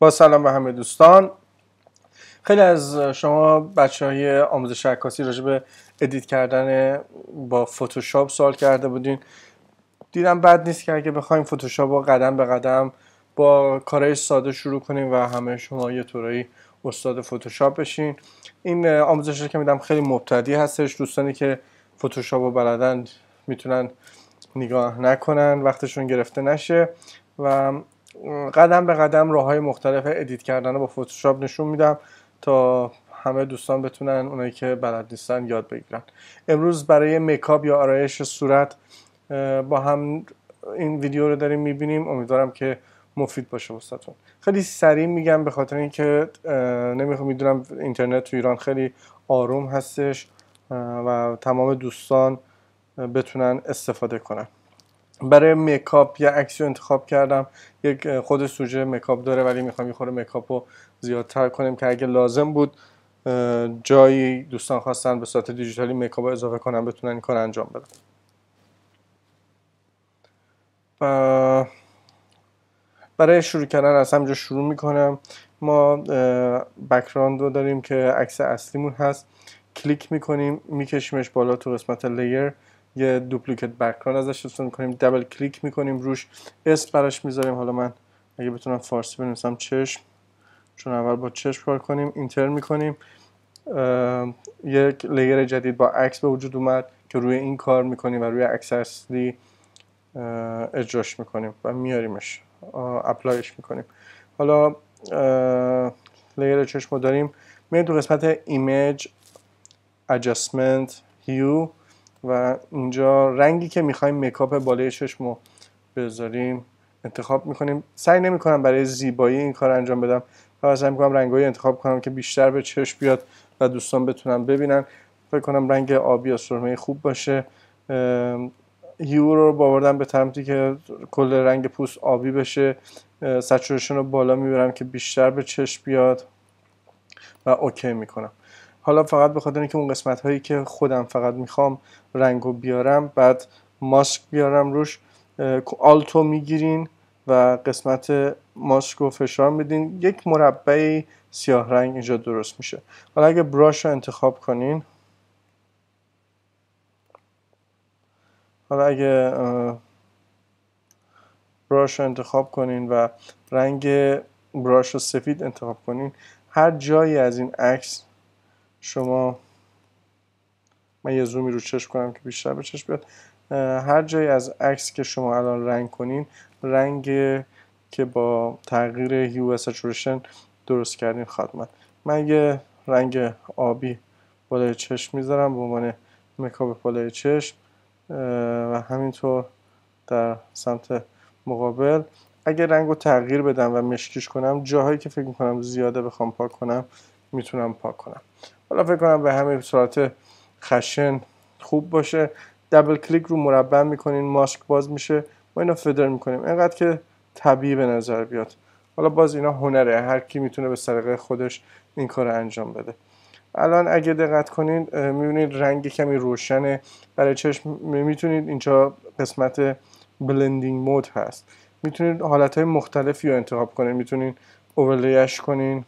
با سلام به همه دوستان. خیلی از شما بچه های آموزش عکاسی راجع به edit کردن با فتوشاپ سوال کرده بودین. دیدم بد نیست که اگه بخوایم فتوشاپ رو قدم به قدم با کارهای ساده شروع کنیم و همه شما یه طورایی استاد فتوشاپ بشین. این آموزش که میدم خیلی مبتدی هستش. دوستانی که فتوشاپ رو بلدن می‌تونن نگاه نکنن وقتشون گرفته نشه و قدم به قدم راه های مختلف edit کردن رو با فتوشاپ نشون میدم تا همه دوستان بتونن اونایی که بلد نیستن یاد بگیرن. امروز برای makeup یا آرایش صورت با هم این ویدیو رو داریم می‌بینیم. امیدوارم که مفید باشه واسهتون. خیلی سریع میگم به خاطر اینکه نمی‌خوام می‌دونم اینترنت تو ایران خیلی آروم هستش و تمام دوستان بتونن استفاده کنن. برای makeup یه عکسی انتخاب کردم. یک خود سوژه makeup داره ولی می‌خوام یه خورده makeup رو زیادتر کنیم که اگه لازم بود جایی دوستان خواستن به صورت دیجیتالی makeup رو اضافه کنم بتونن این کار انجام بدن. برای شروع کردن از همین‌جا شروع می‌کنم. ما background رو داریم که عکس اصلیمون هست. کلیک می‌کنیم میکشیمش بالا تو قسمت layer یه duplicate background ازش استفاده می‌کنیم double click می‌کنیم روش اسم براش می‌ذاریم. حالا من اگه بتونم فارسی بنویسم چشم چون اول با چشم کار کنیم enter می‌کنیم. یک layer جدید با عکس به وجود اومد که روی این کار می‌کنیم و روی عکس اصلی اجراش می‌کنیم و میاریمش apply ش می‌کنیم. حالا layer چشم رو داریم. میریم تو قسمت image adjustment hue و اینجا رنگی که می‌خوایم makeup بالای چشم رو بذاریم انتخاب می‌کنیم. سعی نمی‌کنم برای زیبایی این کار انجام بدم. و سعی می‌کنم رنگایی انتخاب کنم که بیشتر به چشم بیاد و دوستان بتونن ببینن. فکر کنم رنگ آبی یا سرمه‌ای خوب باشه. hue رو آوردم به سمتی که کل رنگ پوست آبی بشه. سچورشن رو بالا می‌برم که بیشتر به چشم بیاد. و اوکی می‌کنم. حالا فقط به خاطر اینکه اون قسمت هایی که خودم فقط می‌خوام رنگو بیارم بعد ماسک بیارم روش آلتو می‌گیرین و قسمت ماسک رو فشار میدین. یک مربع سیاه رنگ اینجا درست میشه. حالا اگه براش رو انتخاب کنین. حالا اگه براش رو انتخاب کنین و رنگ براش رو سفید انتخاب کنین هر جایی از این عکس شما من یه زومی رو چشم کنم که بیشتر به چشم بیاد. هر جایی از عکس که شما الان رنگ کنین رنگ که با تغییر هیو سچورشن درست کردین خواهد من من یه رنگ آبی بالای چشم می‌ذارم به عنوان مکاپ بالای چشم و همینطور در سمت مقابل. اگه رنگ رو تغییر بدم و مشکیش کنم جاهایی که فکر می‌کنم زیاده بخوام پاک کنم می‌تونم پاک کنم. حالا فکر کنم به همین صورت خشن خوب باشه. دبل کلیک رو مربع می‌کنین ماسک باز میشه ما اینو فدر می‌کنیم. اینقدر که طبیعی به نظر بیاد. حالا باز اینا هنره هر کی می‌تونه به سلیقه خودش این کار انجام بده. الان اگه دقت کنین می‌بینید رنگ کمی روشنه برای چشم می‌تونید اینجا قسمت blending mode هست. می‌تونید حالت های مختلفی رو انتخاب کنین. می‌تونید overlay ش کنین.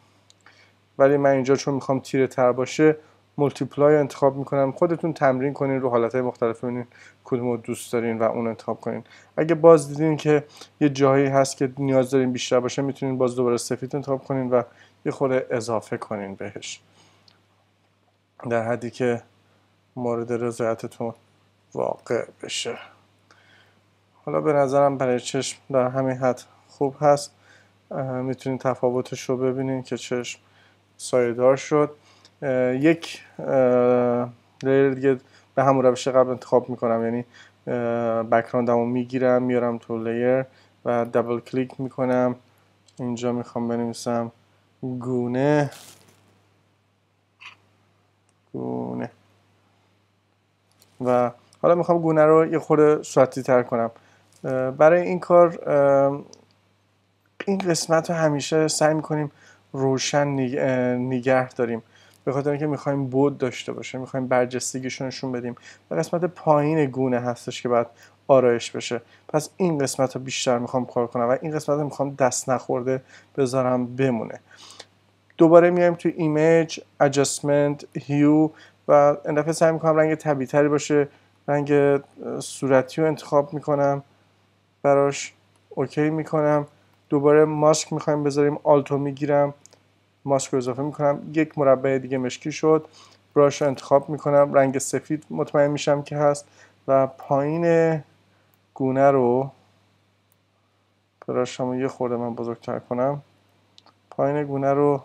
ولی من اینجا چون می‌خوام تیره تر باشه multiply انتخاب می‌کنم. خودتون تمرین کنین رو حالت های مختلف ببینین کدوم رو دوست دارین و اون انتخاب کنین. اگه باز دیدین که یه جایی هست که نیاز دارین بیشتر باشه می‌تونین باز دوباره سفید انتخاب کنین و یه خورده اضافه کنین بهش. در حدی که مورد رضایتتون واقع بشه. حالا به نظرم برای چشم در همین حد خوب هست. می‌تونین تفاوتش رو ببینین که چشم سایدار شد. یک لیر دیگه به همون روش قبل انتخاب می‌کنم. یعنی بکراندمو می‌گیرم میارم تو لیر و دبل کلیک می‌کنم. اینجا می‌خوام بنویسم گونه. گونه. و حالا می‌خوام گونه رو یه خورده ساعتی تر کنم برای این کار این قسمت رو همیشه سعی می‌کنیم روشن نگه داریم. به خاطر اینکه می‌خوایم بود داشته باشه می‌خوایم برجستگیشون نشون بدیم. و قسمت پایین گونه هستش که بعد آرایش بشه. پس این قسمت رو بیشتر می‌خوام کار کنم و این قسمت رو می‌خوام دست نخورده بذارم بمونه. دوباره میایم تو image adjustment hue و این دفعه سعی می‌کنم رنگ طبیعی باشه. رنگ صورتی رو انتخاب می‌کنم. براش OK می‌کنم. دوباره ماسک می‌خوایم بذاریم Alt و می‌گیرم ماسک رو اضافه می‌کنم. یک مربع دیگه مشکی شد. براش رو انتخاب می‌کنم. رنگ سفید مطمئن میشم که هست. و پایین گونه رو براش یه خورده من بزرگتر کنم. پایین گونه رو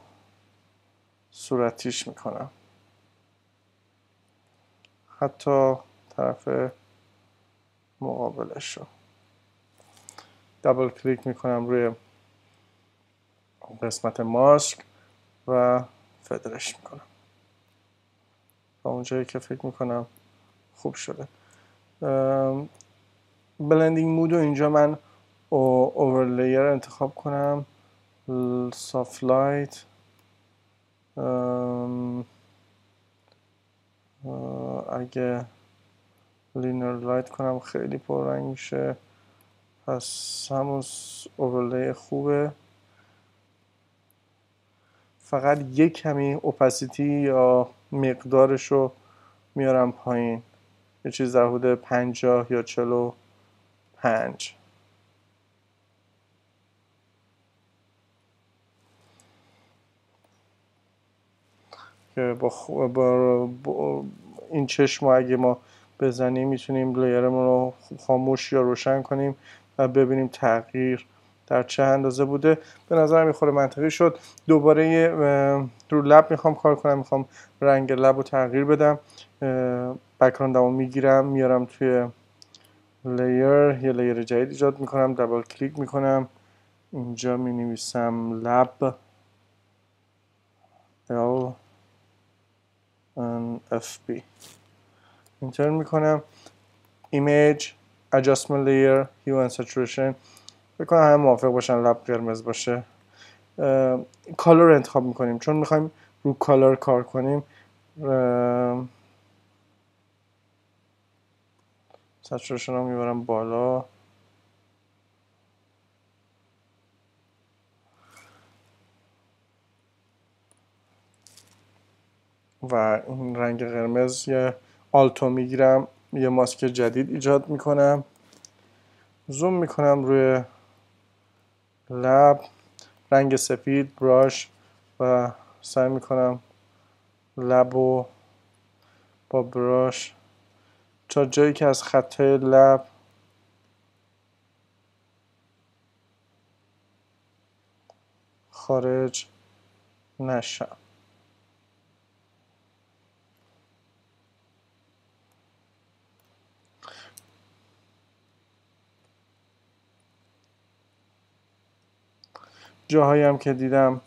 صورتیش می‌کنم. حتی طرف مقابلش رو. دبل کلیک می‌کنم روی قسمت ماسک و feather ش می‌کنم. و اونجایی که فکر می‌کنم خوب شده. blending mode رو اینجا من overlay انتخاب کنم. soft light اگه linear light کنم خیلی پررنگ میشه. پس همون اوورلی خوبه. فقط یک کمی اوپاسیتی یا مقدارش رو میارم پایین. یه چیز در حدود پنجاه یا چلو پنج. که با, با, این چشم اگه ما بزنیم می‌تونیم لیرمون رو خاموش یا روشن کنیم. و ببینیم تغییر در چه اندازه بوده. به نظر می‌خوره منطقی شد. دوباره رو لب می‌خوام کار کنم. می‌خوام رنگ لب رو تغییر بدم. بکراندمو می‌گیرم. میارم توی لیر یه لیر جدید ایجاد می‌کنم. دبل کلیک می‌کنم. اینجا می نویسم لب. L F B اینتر می‌کنم. ایمیج adjustment layer hue and saturation. بکنم همه موافق باشن لب قرمز باشه. کالر انتخاب می‌کنیم. چون می‌خوایم رو کالر کار کنیم سچورشن رو می‌برم بالا. و این رنگ قرمز یه آلتو می‌گیرم. یه ماسک جدید ایجاد می‌کنم. زوم می‌کنم روی لب رنگ سفید براش و سعی می‌کنم لب و با براش تا جایی که از خطای لب خارج نشم. جاهایی هم که دیدم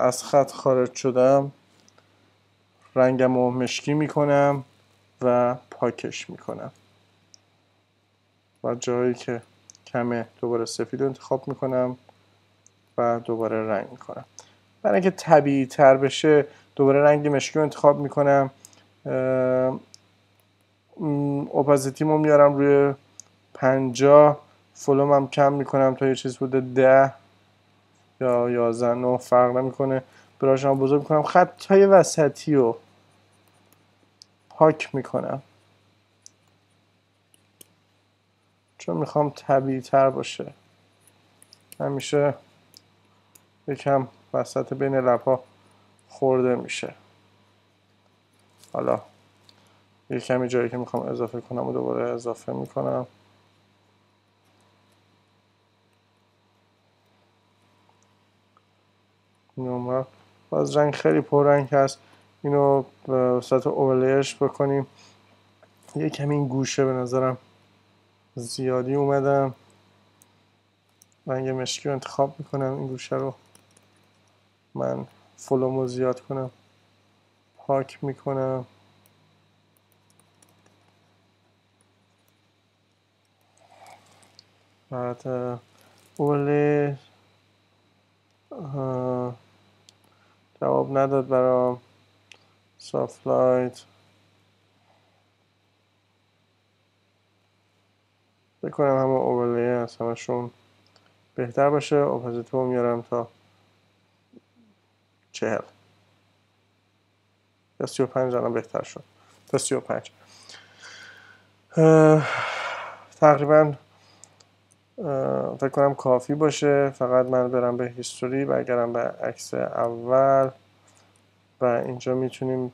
از خط خارج شدم رنگم رو مشکی می‌کنم و پاکش می‌کنم. و جایی که کمه دوباره سفید رو انتخاب می‌کنم و دوباره رنگ می‌کنم. برای اینکه طبیعی تر بشه دوباره رنگ مشکی رو انتخاب می‌کنم. اپازیتیم رو میارم روی پنجاه فلوم هم کم می‌کنم تا یه چیز بوده ده. یا یازده نه فرق نمی‌کنه. براشم بزرگ می‌کنم. خط های وسطی رو پاک می‌کنم. چون می‌خوام طبیعی تر باشه. همیشه یکم وسط بین لبها خورده میشه. حالا یه جایی که می‌خوام اضافه کنم و دوباره اضافه می‌کنم. این باز رنگ خیلی پررنگ هست. اینو صورت اولیش بکنیم. یه کمی این گوشه به نظرم زیادی اومدم رنگ مشکی رو انتخاب می‌کنم. این گوشه رو من فلومو زیاد کنم. پاک می‌کنم. بعد اوله جواب نداد برام. سافلایت بکنم همه اوورلی از همشون بهتر باشه. اپازیتو میارم تا چهل. یا سی و پنج الان بهتر شد. تا سی و پنج. تقریبا فکر کنم کافی باشه. فقط من برم به هیستوری برگردم به عکس اول و اینجا می‌تونیم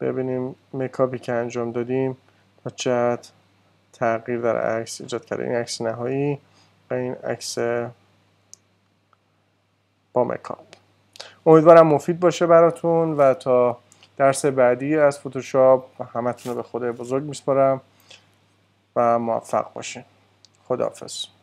ببینیم مکابی که انجام دادیم. تا چقدر تغییر در عکس ایجاد کرده. این عکس نهایی و این عکس با مکاب امیدوارم مفید باشه براتون و تا درس بعدی از فوتوشاپ همتون رو به خدا بزرگ میسپارم و موفق باشین. خداحافظ.